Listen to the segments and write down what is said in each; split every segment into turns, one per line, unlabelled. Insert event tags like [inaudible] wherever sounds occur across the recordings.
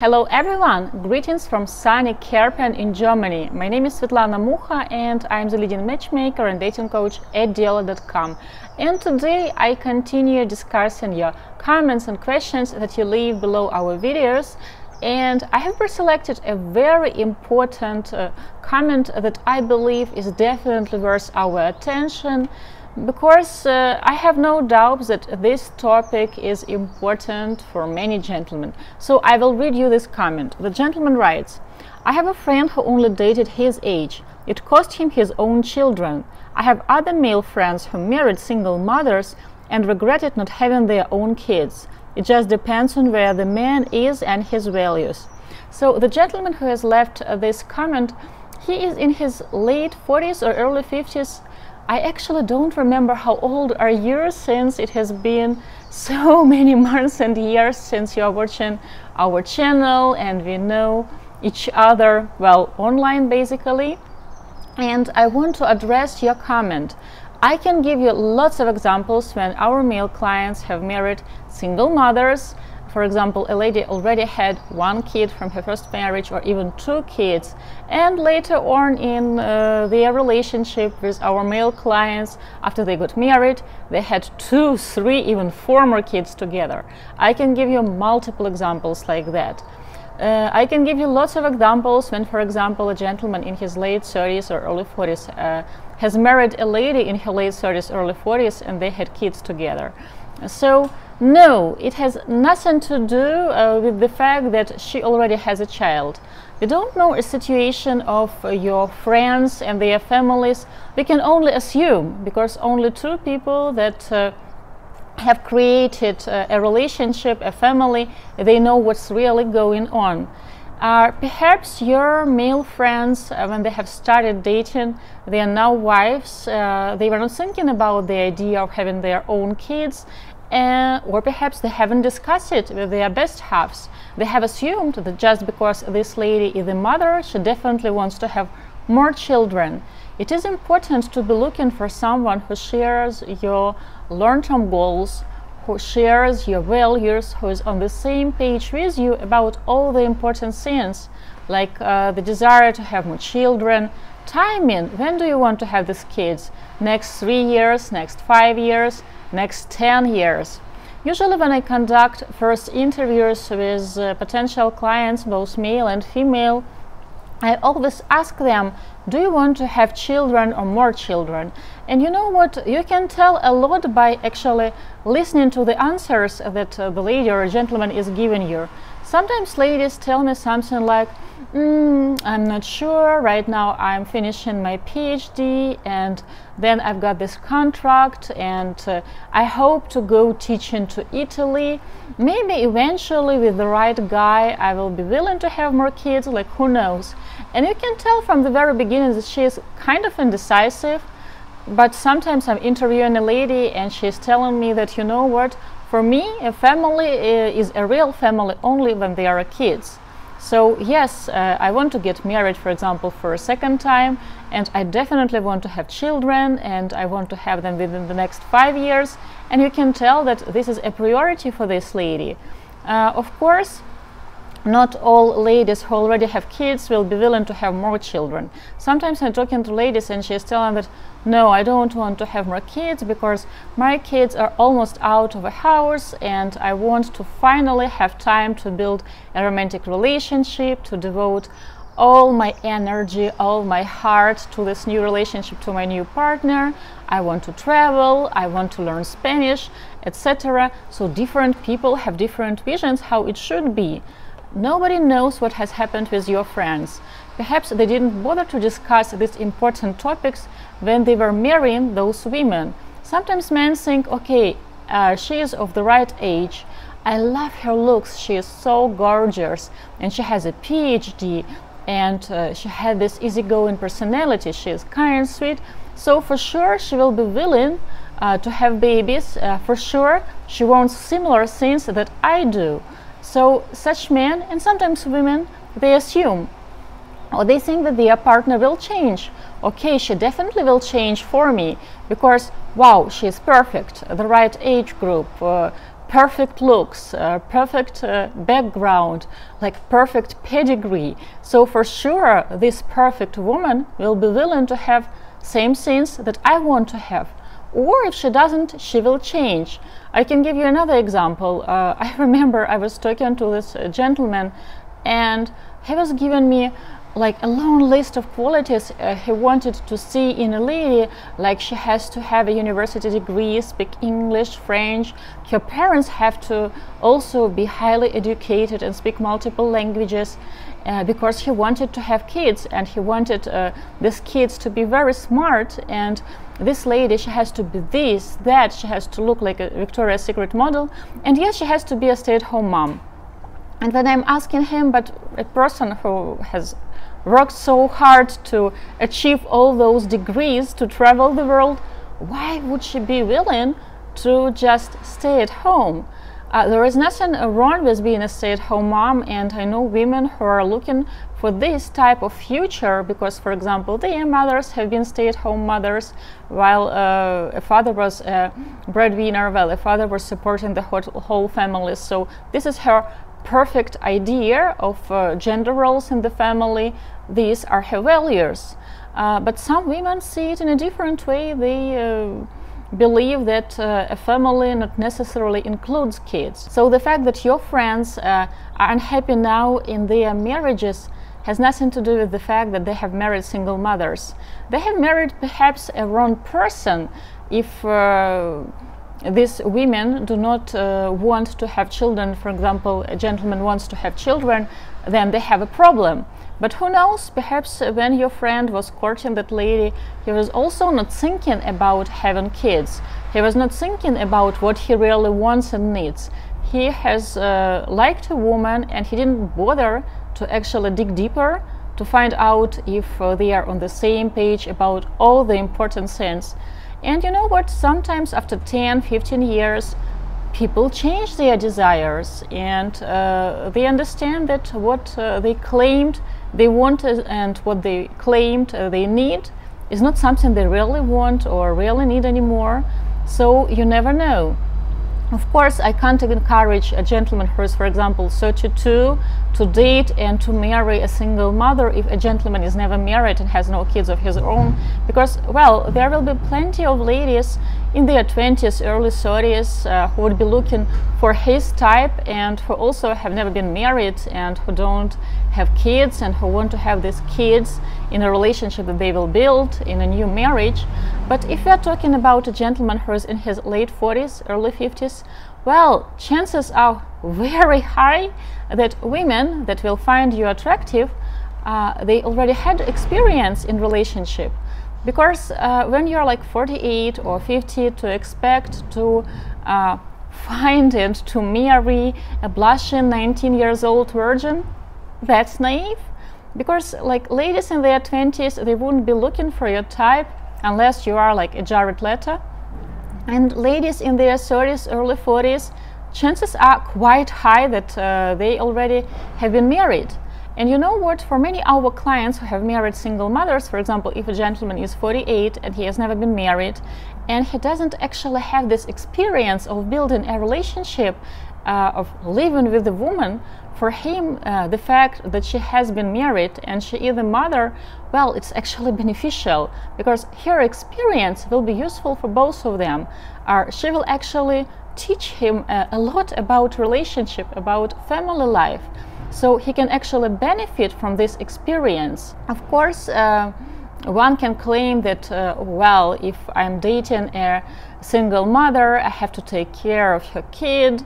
Hello everyone! Greetings from sunny Kerpen in Germany. My name is Svetlana Mucha and I'm the leading matchmaker and dating coach at Diolli.com. And today I continue discussing your comments and questions that you leave below our videos. And I have preselected a very important uh, comment that I believe is definitely worth our attention because uh, I have no doubt that this topic is important for many gentlemen. So I will read you this comment. The gentleman writes, I have a friend who only dated his age. It cost him his own children. I have other male friends who married single mothers and regretted not having their own kids. It just depends on where the man is and his values. So the gentleman who has left uh, this comment, he is in his late 40s or early 50s I actually don't remember how old are years since it has been [laughs] so many months and years since you are watching our channel and we know each other well online basically and I want to address your comment. I can give you lots of examples when our male clients have married single mothers for example, a lady already had one kid from her first marriage or even two kids, and later on in uh, their relationship with our male clients, after they got married, they had two, three, even four more kids together. I can give you multiple examples like that. Uh, I can give you lots of examples when, for example, a gentleman in his late 30s or early 40s uh, has married a lady in her late 30s, early 40s, and they had kids together. So, no, it has nothing to do uh, with the fact that she already has a child. We don't know a situation of uh, your friends and their families. We can only assume because only two people that uh, have created uh, a relationship, a family, they know what's really going on. Perhaps your male friends, uh, when they have started dating, they are now wives. Uh, they were not thinking about the idea of having their own kids, uh, or perhaps they haven't discussed it with their best halves. They have assumed that just because this lady is a mother, she definitely wants to have more children. It is important to be looking for someone who shares your long-term goals, who shares your values, who is on the same page with you about all the important things, like uh, the desire to have more children, timing, when do you want to have these kids? Next three years, next five years, next 10 years. Usually when I conduct first interviews with uh, potential clients, both male and female, I always ask them, do you want to have children or more children? And you know what? You can tell a lot by actually listening to the answers that uh, the lady or gentleman is giving you. Sometimes ladies tell me something like, mm, I'm not sure, right now I'm finishing my PhD and then I've got this contract and uh, I hope to go teaching to Italy. Maybe eventually with the right guy I will be willing to have more kids, like who knows. And you can tell from the very beginning that she is kind of indecisive, but sometimes I'm interviewing a lady and she's telling me that, you know what, for me, a family uh, is a real family only when they are kids. So yes, uh, I want to get married, for example, for a second time, and I definitely want to have children, and I want to have them within the next five years. And you can tell that this is a priority for this lady. Uh, of course, not all ladies who already have kids will be willing to have more children. Sometimes I'm talking to ladies and she's telling that, no, I don't want to have more kids because my kids are almost out of a house and I want to finally have time to build a romantic relationship, to devote all my energy, all my heart to this new relationship, to my new partner. I want to travel, I want to learn Spanish, etc. So different people have different visions how it should be. Nobody knows what has happened with your friends. Perhaps they didn't bother to discuss these important topics when they were marrying those women. Sometimes men think, okay, uh, she is of the right age. I love her looks. She is so gorgeous and she has a PhD and uh, she had this easygoing personality. She is kind, and sweet. So for sure she will be willing uh, to have babies. Uh, for sure she wants similar things that I do. So such men and sometimes women, they assume or they think that their partner will change. Okay, she definitely will change for me because wow, she is perfect, the right age group, uh, perfect looks, uh, perfect uh, background, like perfect pedigree. So for sure, this perfect woman will be willing to have same things that I want to have. Or if she doesn't, she will change. I can give you another example. Uh, [laughs] I remember I was talking to this gentleman, and he was giving me like a long list of qualities uh, he wanted to see in a lady like she has to have a university degree speak english french her parents have to also be highly educated and speak multiple languages uh, because he wanted to have kids and he wanted uh, these kids to be very smart and this lady she has to be this that she has to look like a victoria's secret model and yes she has to be a stay-at-home mom and when i'm asking him but a person who has worked so hard to achieve all those degrees to travel the world, why would she be willing to just stay at home? Uh, there is nothing wrong with being a stay-at-home mom, and I know women who are looking for this type of future because, for example, their mothers have been stay-at-home mothers, while uh, a father was a breadwinner, while a father was supporting the whole family. So this is her perfect idea of uh, gender roles in the family. These are her values. Uh, but some women see it in a different way. They uh, believe that uh, a family not necessarily includes kids. So the fact that your friends uh, are unhappy now in their marriages has nothing to do with the fact that they have married single mothers. They have married perhaps a wrong person if uh, these women do not uh, want to have children, for example, a gentleman wants to have children, then they have a problem. But who knows, perhaps when your friend was courting that lady, he was also not thinking about having kids. He was not thinking about what he really wants and needs. He has uh, liked a woman and he didn't bother to actually dig deeper to find out if uh, they are on the same page about all the important things. And you know what? Sometimes after 10, 15 years, people change their desires and uh, they understand that what uh, they claimed they wanted and what they claimed uh, they need is not something they really want or really need anymore. So you never know. Of course, I can't encourage a gentleman who is, for example, 32 to date and to marry a single mother if a gentleman is never married and has no kids of his own. Because, well, there will be plenty of ladies in their 20s, early 30s uh, who would be looking for his type and who also have never been married and who don't have kids and who want to have these kids in a relationship that they will build in a new marriage. But if we are talking about a gentleman who is in his late 40s, early 50s, well, chances are very high that women that will find you attractive, uh, they already had experience in relationship. Because uh, when you're like 48 or 50, to expect to uh, find and to marry a blushing 19 years old virgin, that's naive. Because like ladies in their 20s, they wouldn't be looking for your type unless you are like a Jared Leto. And ladies in their 30s, early 40s, chances are quite high that uh, they already have been married. And you know what? For many of our clients who have married single mothers, for example, if a gentleman is 48 and he has never been married and he doesn't actually have this experience of building a relationship, uh, of living with a woman, for him, uh, the fact that she has been married and she is a mother, well, it's actually [laughs] beneficial because her experience will be useful for both of them. Uh, she will actually teach him uh, a lot about relationship, about family life, so he can actually benefit from this experience. Of course, uh, one can claim that, uh, well, if I'm dating a single mother, I have to take care of her kid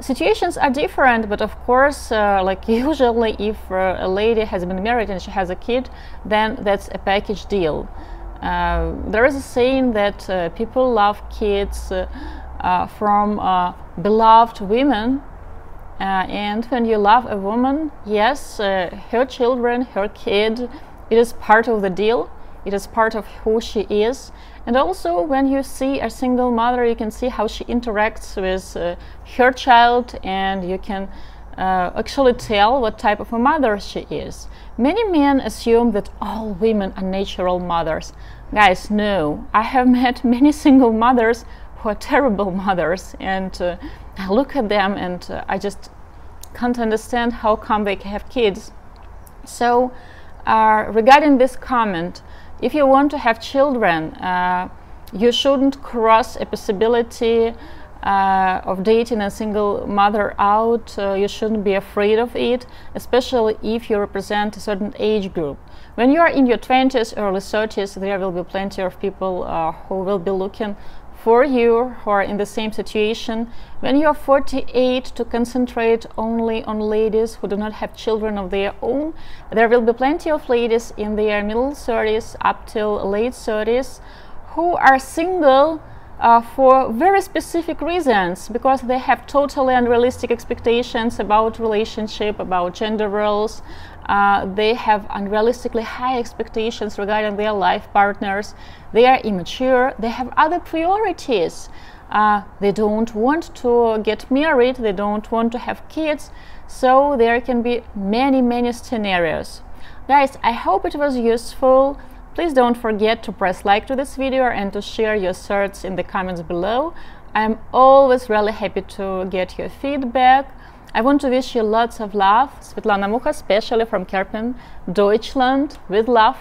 situations are different but of course uh, like [laughs] usually if uh, a lady has been married and she has a kid then that's a package deal. Uh, there is a saying that uh, people love kids uh, uh, from beloved women and when you love a woman yes her children her kid it is part of the deal it is part of who she is and also, when you see a single mother, you can see how she interacts with uh, her child, and you can uh, actually tell what type of a mother she is. Many men assume that all women are natural mothers. Guys, no. I have [laughs] met many single mothers who are terrible mothers, and uh, I look at them and uh, I just can't understand how come they have kids. So, uh, regarding this comment, if you want to have children, uh, you shouldn't cross a possibility uh, of dating a single mother out. Uh, you shouldn't be afraid of it, especially if you represent a certain age group. When you are in your 20s, early 30s, there will be plenty of people uh, who will be looking for you who are in the same situation. When you are 48, to concentrate only on ladies who do not have children of their own. There will be plenty of ladies in their middle 30s up till late 30s who are single uh, for very specific reasons because they have totally unrealistic expectations about relationship about gender roles. Uh, they have unrealistically high expectations regarding their life partners. They are immature. They have other priorities. Uh, they don't want to get married. They don't want to have kids. So there can be many many scenarios. Guys i hope it was useful Please don't forget to press like to this video and to share your thoughts in the comments below. I'm always really happy to get your feedback. I want to wish you lots of love. Svetlana Mukha, especially from Kerpen, Deutschland, with love.